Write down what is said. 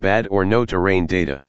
Bad or no terrain data.